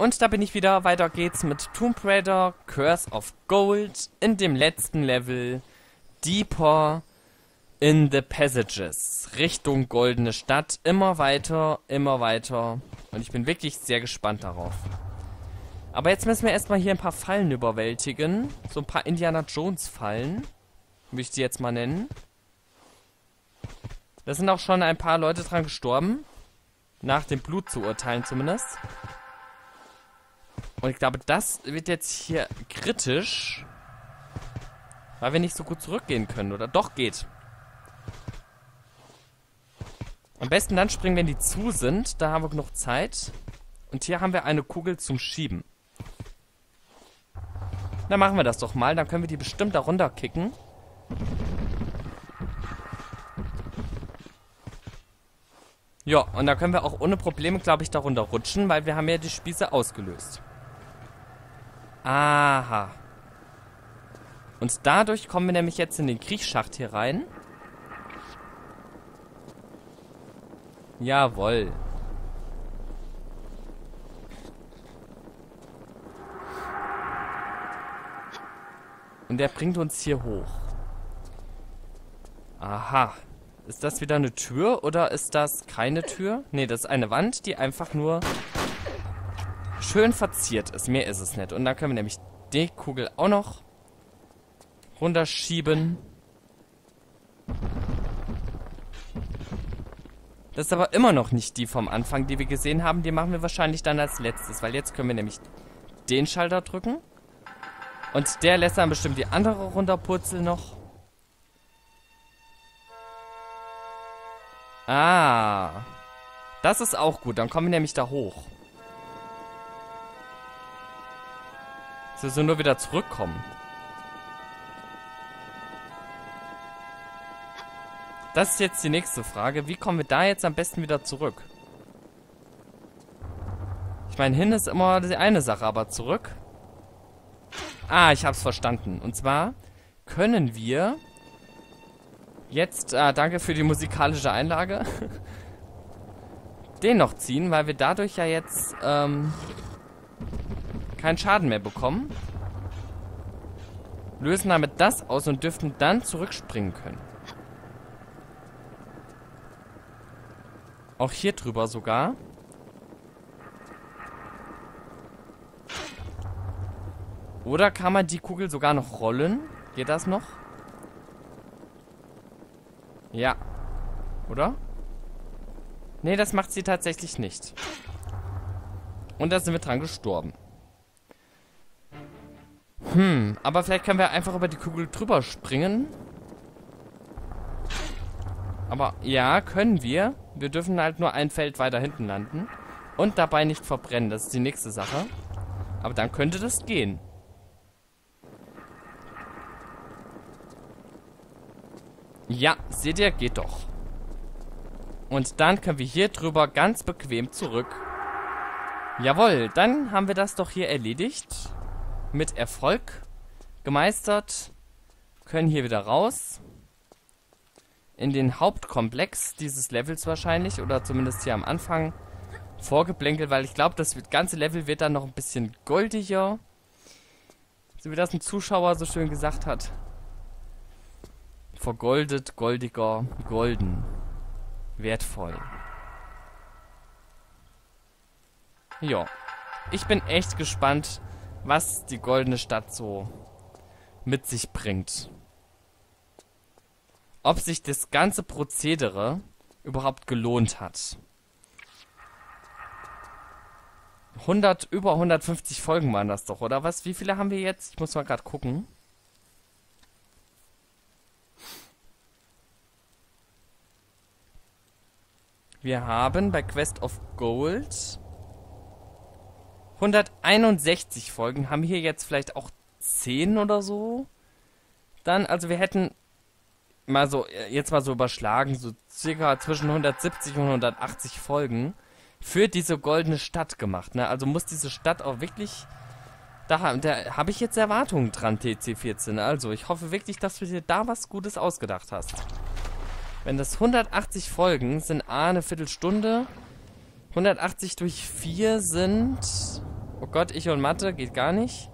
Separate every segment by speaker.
Speaker 1: Und da bin ich wieder. Weiter geht's mit Tomb Raider Curse of Gold in dem letzten Level Deeper in the Passages. Richtung Goldene Stadt. Immer weiter, immer weiter. Und ich bin wirklich sehr gespannt darauf. Aber jetzt müssen wir erstmal hier ein paar Fallen überwältigen. So ein paar Indiana Jones Fallen. Möchte ich die jetzt mal nennen. Da sind auch schon ein paar Leute dran gestorben. Nach dem Blut zu urteilen zumindest. Und ich glaube, das wird jetzt hier kritisch. Weil wir nicht so gut zurückgehen können, oder? Doch, geht. Am besten dann springen, wenn die zu sind. Da haben wir genug Zeit. Und hier haben wir eine Kugel zum Schieben. Dann machen wir das doch mal. Dann können wir die bestimmt da runter kicken. Ja, und da können wir auch ohne Probleme, glaube ich, darunter rutschen, weil wir haben ja die Spieße ausgelöst. Aha. Und dadurch kommen wir nämlich jetzt in den Kriegsschacht hier rein. Jawoll. Und der bringt uns hier hoch. Aha. Ist das wieder eine Tür oder ist das keine Tür? Ne, das ist eine Wand, die einfach nur schön verziert ist. Mehr ist es nicht. Und dann können wir nämlich die Kugel auch noch runterschieben. Das ist aber immer noch nicht die vom Anfang, die wir gesehen haben. Die machen wir wahrscheinlich dann als letztes, weil jetzt können wir nämlich den Schalter drücken. Und der lässt dann bestimmt die andere runterpurzeln noch. Ah. Das ist auch gut. Dann kommen wir nämlich da hoch. Sie so nur wieder zurückkommen. Das ist jetzt die nächste Frage. Wie kommen wir da jetzt am besten wieder zurück? Ich meine, hin ist immer die eine Sache, aber zurück? Ah, ich hab's verstanden. Und zwar können wir jetzt, ah, danke für die musikalische Einlage, den noch ziehen, weil wir dadurch ja jetzt, ähm, keinen Schaden mehr bekommen. Lösen damit das aus und dürften dann zurückspringen können. Auch hier drüber sogar. Oder kann man die Kugel sogar noch rollen? Geht das noch? Ja. Oder? Nee, das macht sie tatsächlich nicht. Und da sind wir dran gestorben. Hm, aber vielleicht können wir einfach über die Kugel drüber springen. Aber ja, können wir. Wir dürfen halt nur ein Feld weiter hinten landen. Und dabei nicht verbrennen. Das ist die nächste Sache. Aber dann könnte das gehen. Ja, seht ihr, geht doch. Und dann können wir hier drüber ganz bequem zurück. Jawohl, dann haben wir das doch hier erledigt mit Erfolg gemeistert. Können hier wieder raus. In den Hauptkomplex dieses Levels wahrscheinlich. Oder zumindest hier am Anfang vorgeblänkelt. Weil ich glaube, das ganze Level wird dann noch ein bisschen goldiger. So wie das ein Zuschauer so schön gesagt hat. Vergoldet, goldiger, golden. Wertvoll. Ja. Ich bin echt gespannt, was die goldene Stadt so mit sich bringt. Ob sich das ganze Prozedere überhaupt gelohnt hat. 100, über 150 Folgen waren das doch, oder was? Wie viele haben wir jetzt? Ich muss mal gerade gucken. Wir haben bei Quest of Gold 161 Folgen. Haben hier jetzt vielleicht auch 10 oder so? Dann, also wir hätten mal so, jetzt mal so überschlagen, so circa zwischen 170 und 180 Folgen für diese goldene Stadt gemacht. Ne? Also muss diese Stadt auch wirklich. Da, da habe ich jetzt Erwartungen dran, TC14. Also ich hoffe wirklich, dass du dir da was Gutes ausgedacht hast. Wenn das 180 Folgen sind, A, eine Viertelstunde. 180 durch 4 sind Oh Gott, ich und Mathe geht gar nicht.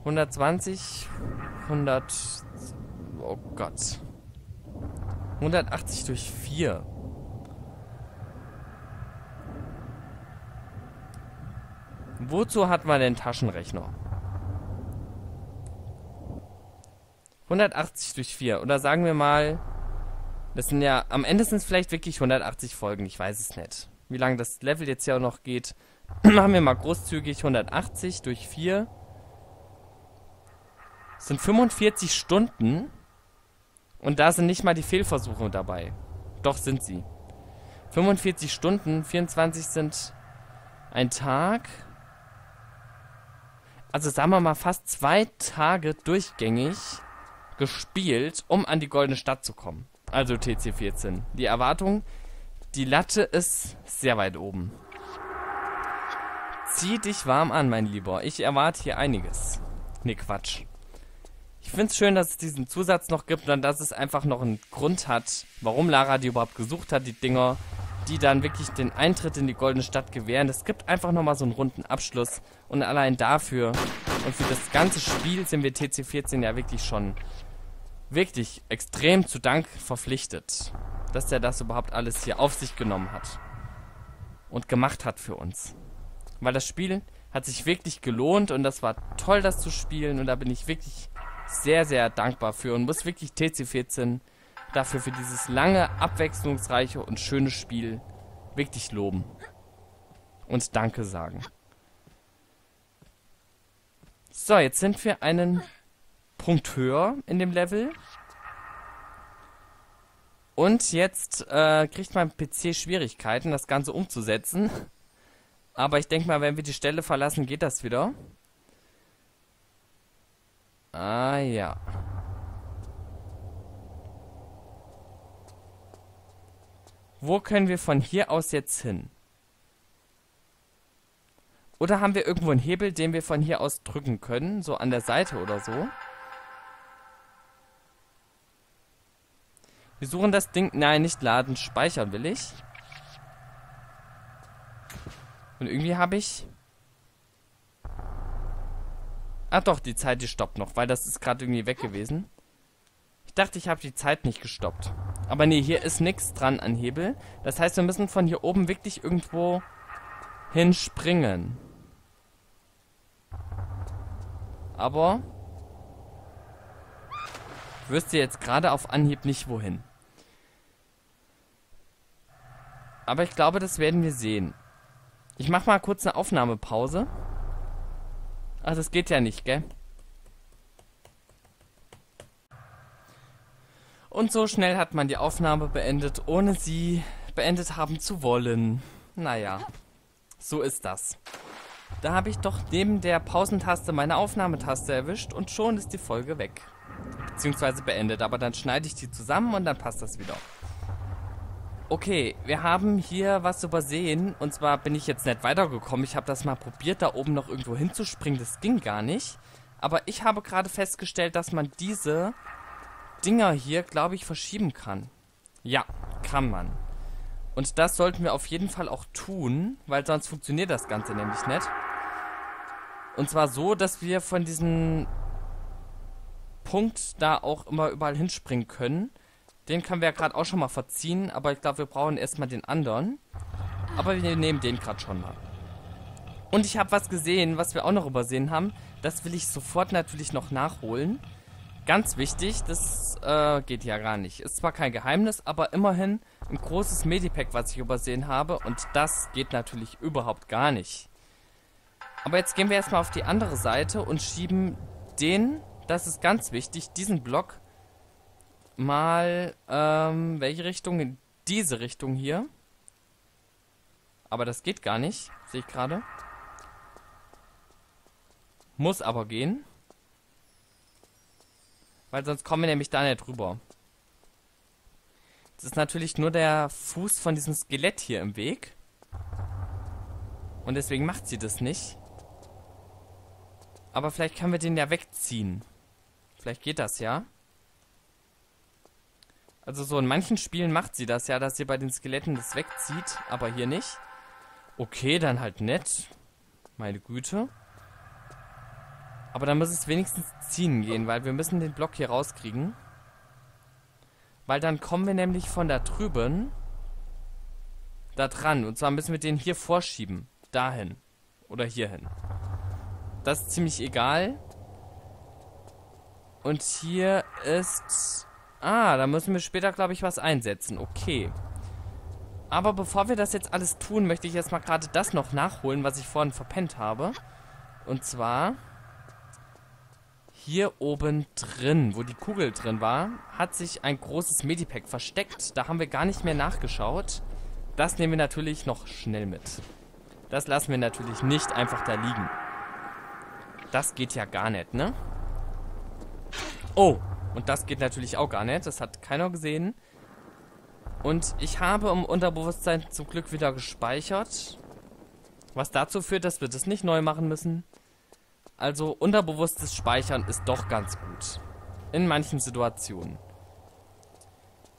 Speaker 1: 120, 100... Oh Gott. 180 durch 4. Wozu hat man den Taschenrechner? 180 durch 4. Oder sagen wir mal, das sind ja, am Ende sind es vielleicht wirklich 180 Folgen, ich weiß es nicht. Wie lange das Level jetzt ja auch noch geht. Machen wir mal großzügig 180 durch 4. Das sind 45 Stunden. Und da sind nicht mal die Fehlversuche dabei. Doch sind sie. 45 Stunden, 24 sind ein Tag. Also sagen wir mal fast zwei Tage durchgängig gespielt, um an die goldene Stadt zu kommen. Also TC14. Die Erwartung, die Latte ist sehr weit oben. Zieh dich warm an, mein Lieber. Ich erwarte hier einiges. Ne, Quatsch. Ich finde es schön, dass es diesen Zusatz noch gibt und dass es einfach noch einen Grund hat, warum Lara die überhaupt gesucht hat, die Dinger, die dann wirklich den Eintritt in die Goldene Stadt gewähren. Es gibt einfach nochmal so einen runden Abschluss und allein dafür und für das ganze Spiel sind wir TC14 ja wirklich schon wirklich extrem zu Dank verpflichtet, dass er das überhaupt alles hier auf sich genommen hat und gemacht hat für uns. Weil das Spiel hat sich wirklich gelohnt und das war toll, das zu spielen und da bin ich wirklich sehr, sehr dankbar für und muss wirklich TC14 dafür für dieses lange, abwechslungsreiche und schöne Spiel wirklich loben. Und Danke sagen. So, jetzt sind wir einen Punkt höher in dem Level. Und jetzt äh, kriegt mein PC Schwierigkeiten, das Ganze umzusetzen. Aber ich denke mal, wenn wir die Stelle verlassen, geht das wieder. Ah ja. Wo können wir von hier aus jetzt hin? Oder haben wir irgendwo einen Hebel, den wir von hier aus drücken können? So an der Seite oder so? Wir suchen das Ding... Nein, nicht laden. Speichern will ich. Und irgendwie habe ich... Ah doch, die Zeit, die stoppt noch, weil das ist gerade irgendwie weg gewesen. Ich dachte, ich habe die Zeit nicht gestoppt. Aber nee, hier ist nichts dran an Hebel. Das heißt, wir müssen von hier oben wirklich irgendwo hinspringen. Aber ich wüsste jetzt gerade auf Anhieb nicht wohin. Aber ich glaube, das werden wir sehen. Ich mache mal kurz eine Aufnahmepause. Ach, das geht ja nicht, gell? Und so schnell hat man die Aufnahme beendet, ohne sie beendet haben zu wollen. Naja, so ist das. Da habe ich doch neben der Pausentaste meine Aufnahmetaste erwischt und schon ist die Folge weg. Beziehungsweise beendet, aber dann schneide ich die zusammen und dann passt das wieder. Okay, wir haben hier was übersehen. Und zwar bin ich jetzt nicht weitergekommen. Ich habe das mal probiert, da oben noch irgendwo hinzuspringen. Das ging gar nicht. Aber ich habe gerade festgestellt, dass man diese Dinger hier, glaube ich, verschieben kann. Ja, kann man. Und das sollten wir auf jeden Fall auch tun, weil sonst funktioniert das Ganze nämlich nicht. Und zwar so, dass wir von diesem Punkt da auch immer überall hinspringen können. Den können wir ja gerade auch schon mal verziehen, aber ich glaube, wir brauchen erstmal den anderen. Aber wir nehmen den gerade schon mal. Und ich habe was gesehen, was wir auch noch übersehen haben. Das will ich sofort natürlich noch nachholen. Ganz wichtig, das äh, geht ja gar nicht. Ist zwar kein Geheimnis, aber immerhin ein großes Medipack, was ich übersehen habe. Und das geht natürlich überhaupt gar nicht. Aber jetzt gehen wir erstmal auf die andere Seite und schieben den, das ist ganz wichtig, diesen Block mal, ähm, welche Richtung? In diese Richtung hier. Aber das geht gar nicht, sehe ich gerade. Muss aber gehen. Weil sonst kommen wir nämlich da nicht rüber. Das ist natürlich nur der Fuß von diesem Skelett hier im Weg. Und deswegen macht sie das nicht. Aber vielleicht können wir den ja wegziehen. Vielleicht geht das ja. Also so in manchen Spielen macht sie das ja, dass sie bei den Skeletten das wegzieht, aber hier nicht. Okay, dann halt nett. Meine Güte. Aber dann muss es wenigstens ziehen gehen, weil wir müssen den Block hier rauskriegen. Weil dann kommen wir nämlich von da drüben da dran. Und zwar müssen wir den hier vorschieben. Dahin. Oder hierhin. Das ist ziemlich egal. Und hier ist... Ah, da müssen wir später, glaube ich, was einsetzen. Okay. Aber bevor wir das jetzt alles tun, möchte ich jetzt mal gerade das noch nachholen, was ich vorhin verpennt habe. Und zwar... Hier oben drin, wo die Kugel drin war, hat sich ein großes Medipack versteckt. Da haben wir gar nicht mehr nachgeschaut. Das nehmen wir natürlich noch schnell mit. Das lassen wir natürlich nicht einfach da liegen. Das geht ja gar nicht, ne? Oh, und das geht natürlich auch gar nicht. Das hat keiner gesehen. Und ich habe im Unterbewusstsein zum Glück wieder gespeichert. Was dazu führt, dass wir das nicht neu machen müssen. Also unterbewusstes Speichern ist doch ganz gut. In manchen Situationen.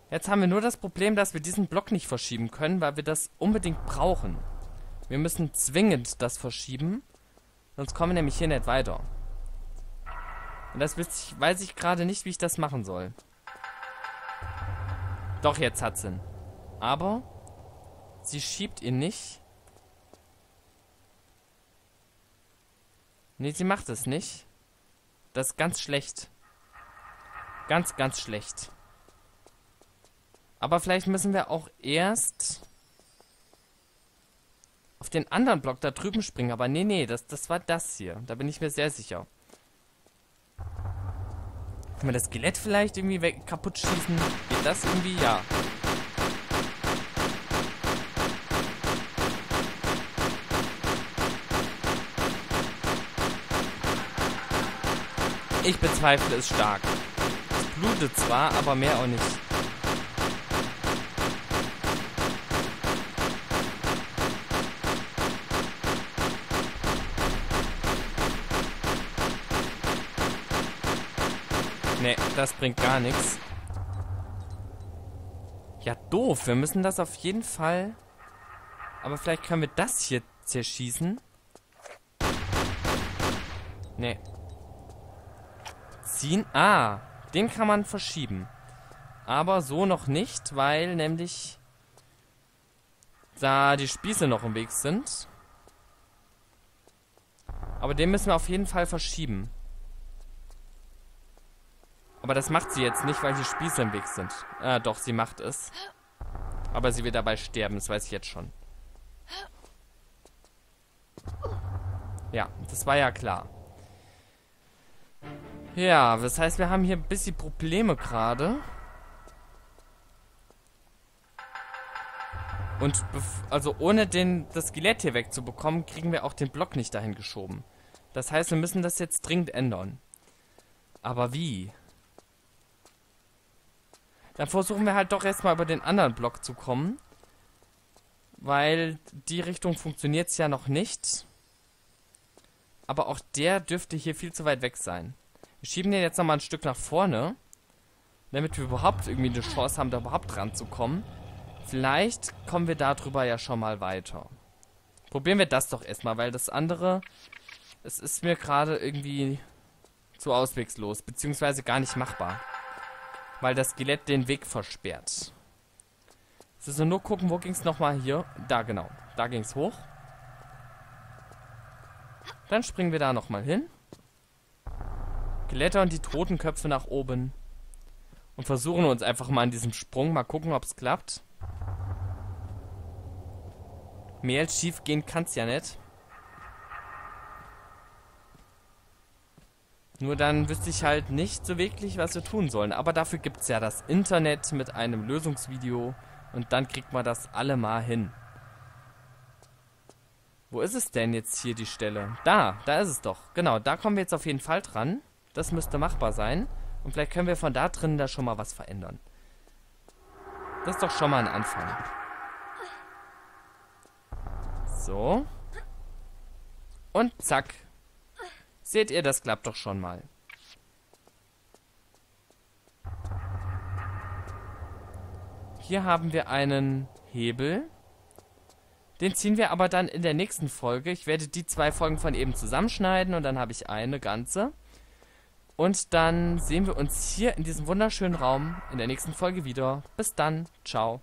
Speaker 1: Jetzt haben wir nur das Problem, dass wir diesen Block nicht verschieben können, weil wir das unbedingt brauchen. Wir müssen zwingend das verschieben, sonst kommen wir nämlich hier nicht weiter. Und das weiß ich gerade nicht, wie ich das machen soll. Doch, jetzt hat Sinn. Aber sie schiebt ihn nicht. Nee, sie macht es nicht. Das ist ganz schlecht. Ganz, ganz schlecht. Aber vielleicht müssen wir auch erst auf den anderen Block da drüben springen. Aber nee, nee, das, das war das hier. Da bin ich mir sehr sicher. Können wir das Skelett vielleicht irgendwie weg kaputt schießen? Geht das irgendwie? Ja. Ich bezweifle es stark. Es blutet zwar, aber mehr auch nicht. Nee, das bringt gar nichts. Ja, doof. Wir müssen das auf jeden Fall... Aber vielleicht können wir das hier zerschießen. Nee. Ziehen. Ah, den kann man verschieben. Aber so noch nicht, weil nämlich da die Spieße noch im Weg sind. Aber den müssen wir auf jeden Fall verschieben. Aber das macht sie jetzt nicht, weil die Spieße im Weg sind. Ah, doch, sie macht es. Aber sie wird dabei sterben, das weiß ich jetzt schon. Ja, das war ja klar. Ja, das heißt, wir haben hier ein bisschen Probleme gerade. Und also ohne den, das Skelett hier wegzubekommen, kriegen wir auch den Block nicht dahin geschoben. Das heißt, wir müssen das jetzt dringend ändern. Aber wie? Dann versuchen wir halt doch erstmal über den anderen Block zu kommen. Weil die Richtung funktioniert ja noch nicht. Aber auch der dürfte hier viel zu weit weg sein. Wir schieben den jetzt nochmal ein Stück nach vorne. Damit wir überhaupt irgendwie eine Chance haben, da überhaupt ranzukommen. Vielleicht kommen wir darüber ja schon mal weiter. Probieren wir das doch erstmal, weil das andere... Es ist mir gerade irgendwie zu auswegslos, beziehungsweise gar nicht machbar weil das Skelett den Weg versperrt. Müssen wir nur gucken, wo ging es nochmal hier? Da, genau. Da ging es hoch. Dann springen wir da nochmal hin. Klettern die Totenköpfe nach oben. Und versuchen uns einfach mal an diesem Sprung. Mal gucken, ob es klappt. Mehr als schief gehen kann es ja nicht. Nur dann wüsste ich halt nicht so wirklich, was wir tun sollen. Aber dafür gibt es ja das Internet mit einem Lösungsvideo und dann kriegt man das alle mal hin. Wo ist es denn jetzt hier die Stelle? Da, da ist es doch. Genau, da kommen wir jetzt auf jeden Fall dran. Das müsste machbar sein. Und vielleicht können wir von da drin da schon mal was verändern. Das ist doch schon mal ein Anfang. So. Und zack. Seht ihr, das klappt doch schon mal. Hier haben wir einen Hebel. Den ziehen wir aber dann in der nächsten Folge. Ich werde die zwei Folgen von eben zusammenschneiden und dann habe ich eine ganze. Und dann sehen wir uns hier in diesem wunderschönen Raum in der nächsten Folge wieder. Bis dann. Ciao.